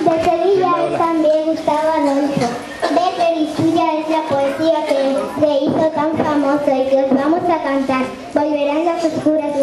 De Sevilla es también Gustavo Alonso. De Perituya es la poesía que se hizo tan famosa y que os vamos a cantar. Volverán las oscuras